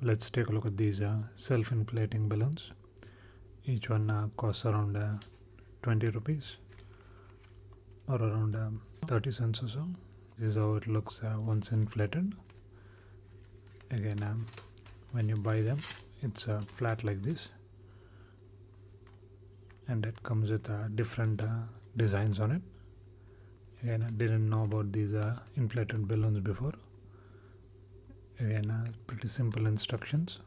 let's take a look at these uh, self-inflating balloons. Each one uh, costs around uh, 20 rupees or around um, 30 cents or so. This is how it looks uh, once inflated. Again um, when you buy them it's uh, flat like this. And it comes with uh, different designs on it. Again I didn't know about these inflated balloons before again pretty simple instructions.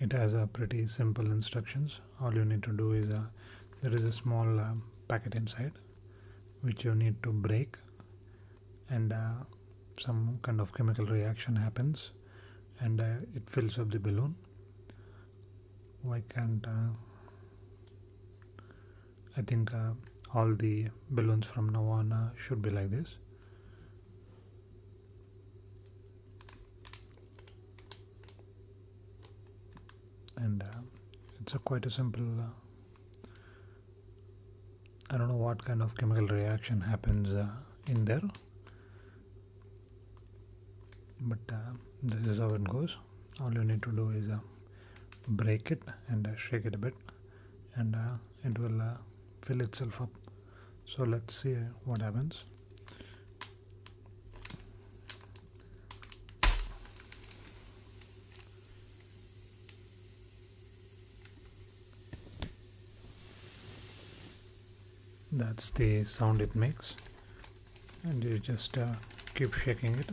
It has a pretty simple instructions. All you need to do is uh, there is a small uh, packet inside which you need to break and uh, some kind of chemical reaction happens and uh, it fills up the balloon. Why can't uh, I think uh, all the balloons from now on should be like this and uh, it's a quite a simple uh, I don't know what kind of chemical reaction happens uh, in there. But uh, this is how it goes. All you need to do is uh, break it and uh, shake it a bit. And it will fill itself up. So let's see what happens that's the sound it makes. And you just uh, keep shaking it.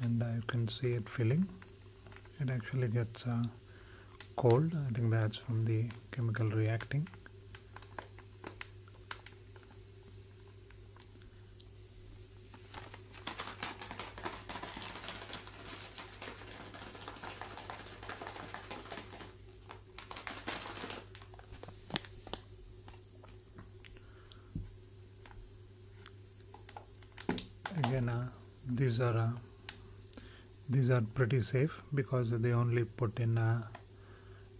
And you can see it filling. It actually gets uh, cold. I think that's from the chemical reacting uh, these are uh, these are pretty safe because they only put in uh,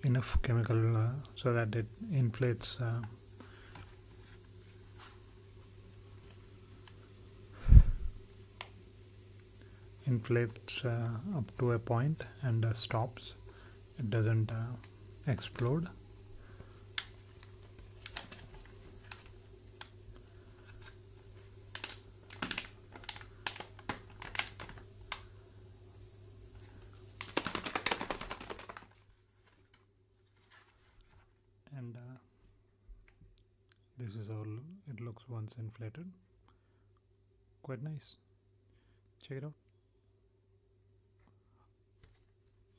enough chemical uh, so that it inflates uh, inflates uh, up to a point and uh, stops. It doesn't uh, explode and uh, this is how it looks once inflated. Quite nice. Check it out.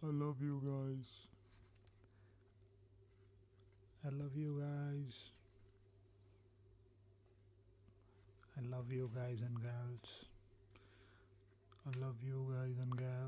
I love you guys. I love you guys. I love you guys and girls i love you guys and gals